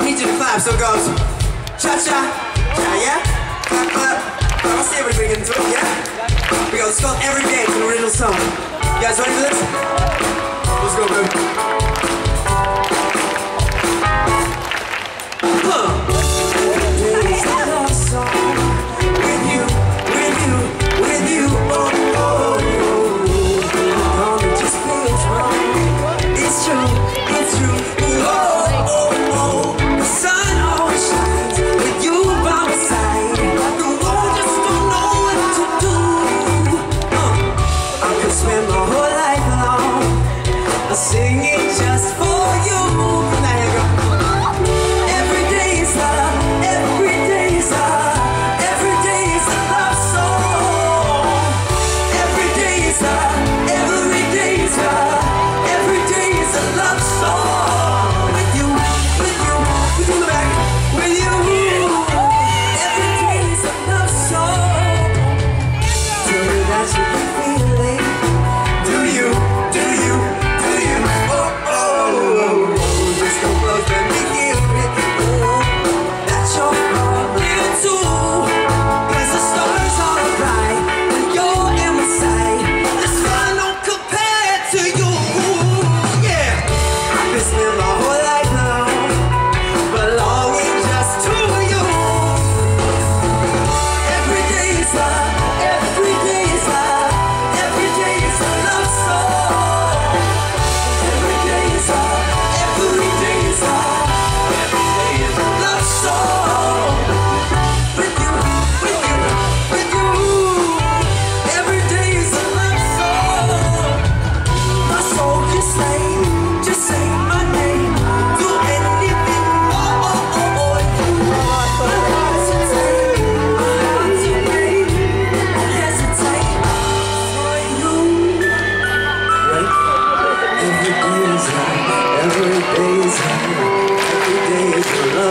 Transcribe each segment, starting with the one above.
Hit you clap, so it goes cha-cha, cha-yeah, clap, clap. But I'll see everybody getting through, yeah? We go, it's called Every Day, to an original song. You guys ready for this? Let's go, baby. Boom!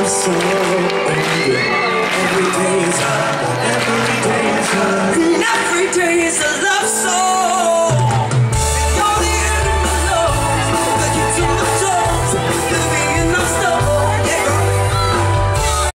so. Every day is hard, every day is hard. Every day is a love